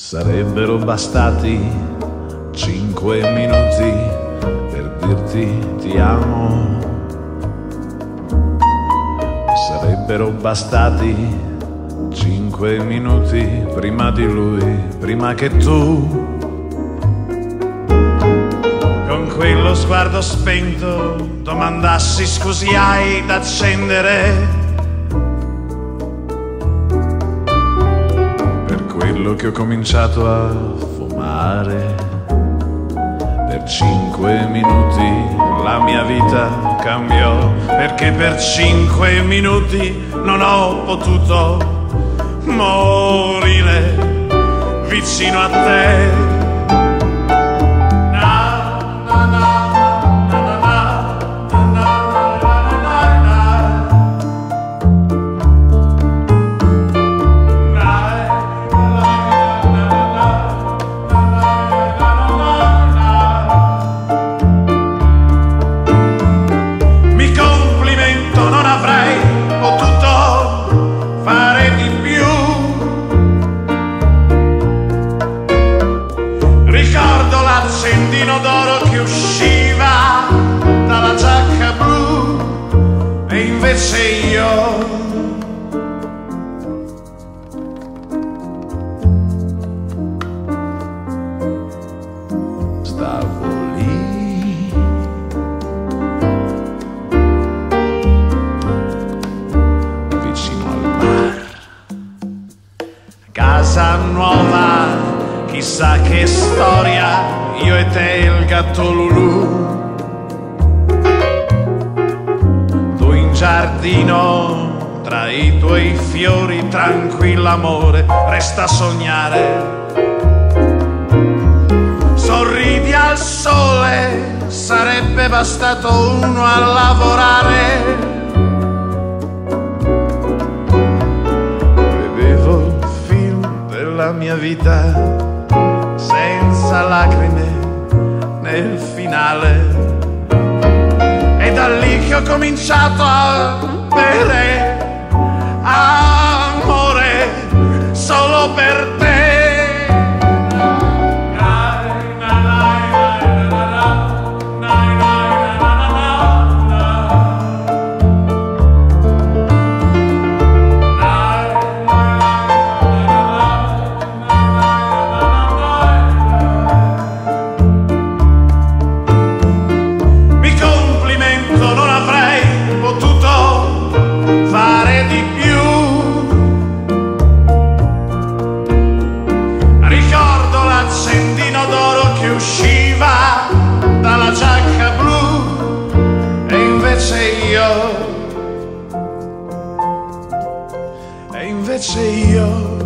Sarebbero bastati cinque minuti per dirti ti amo. Sarebbero bastati cinque minuti prima di lui, prima che tu con quello sguardo spento domandassi scusi hai da accendere quello che ho cominciato a fumare. Per cinque minuti la mia vita cambiò perché per cinque minuti non ho potuto morire vicino a te che usciva dalla giacca blu e invece te il gatto Lulu. Tu in giardino, tra i tuoi fiori, tranquillo amore, resta a sognare. Sorridi al sole, sarebbe bastato uno a lavorare. Finale. E da lì che ho cominciato a bere amore e invece io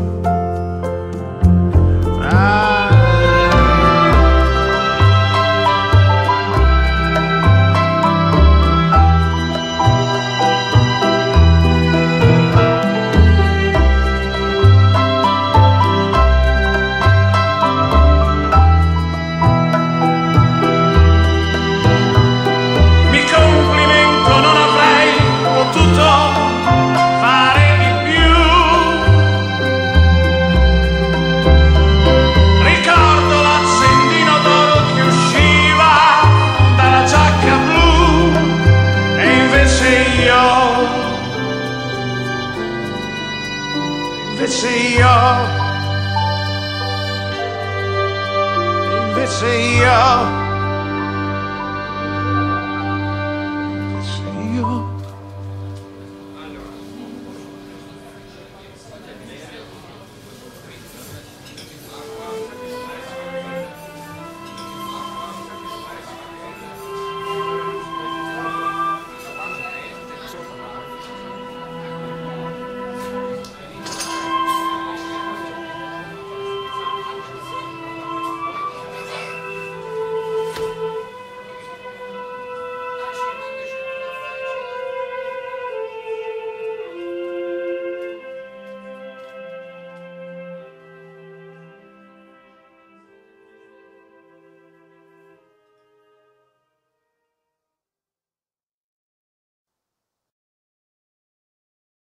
invece io, invece io.